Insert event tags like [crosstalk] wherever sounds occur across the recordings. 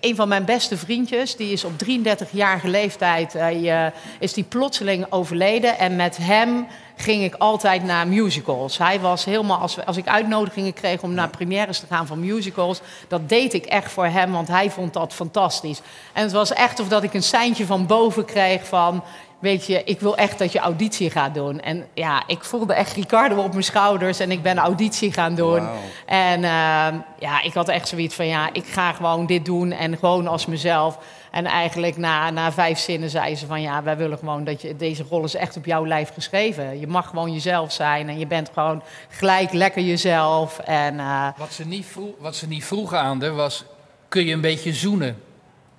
een van mijn beste vriendjes, die is op 33-jarige leeftijd uh, is die plotseling overleden. En met hem ging ik altijd naar musicals. Hij was helemaal, als, als ik uitnodigingen kreeg om naar premières te gaan van musicals, dat deed ik echt voor hem, want hij vond dat fantastisch. En het was echt of dat ik een seintje van boven kreeg van, weet je, ik wil echt dat je auditie gaat doen. En ja, ik voelde echt Ricardo op mijn schouders en ik ben auditie gaan doen. En ehm, ja, ik had echt zoiets van, ja, ik ga gewoon dit doen en gewoon als mezelf. En eigenlijk na, na vijf zinnen zei ze van, ja, wij willen gewoon dat je, deze rol is echt op jouw lijf geschreven. Je mag gewoon jezelf zijn en je bent gewoon gelijk lekker jezelf. En, uh, wat, ze niet vroeg, wat ze niet vroegen aan haar was, kun je een beetje zoenen?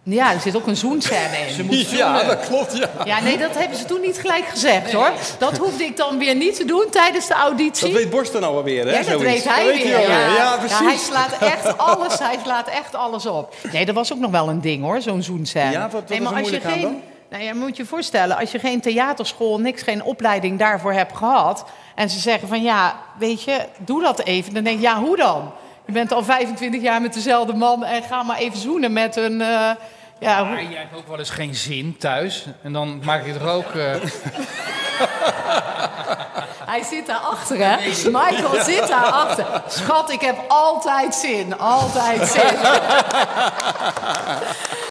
Ja, er zit ook een zoenscène in. Ze moet ja, dat klopt, ja. Ja, nee, dat hebben ze toen niet gelijk gezegd, hoor. Dat hoefde ik dan weer niet te doen tijdens de auditie. Dat weet Borsten nou alweer, hè? Ja, dat weet hij weer. Ja. ja. precies. Ja, hij slaat echt alles, hij slaat echt alles op. Nee, dat was ook nog wel een ding, hoor, zo'n zoenscène. Ja, wat, wat nee, maar als je geen, dan? Nou ja, moet je je voorstellen, als je geen theaterschool, niks, geen opleiding daarvoor hebt gehad... en ze zeggen van, ja, weet je, doe dat even. Dan denk je, ja, hoe dan? Je bent al 25 jaar met dezelfde man en ga maar even zoenen met een... Uh, ja, jij hebt ook wel eens geen zin thuis. En dan maak je er ook... Uh... [laughs] Hij zit daarachter, hè? Michael zit daarachter. Schat, ik heb altijd zin. Altijd zin. [laughs]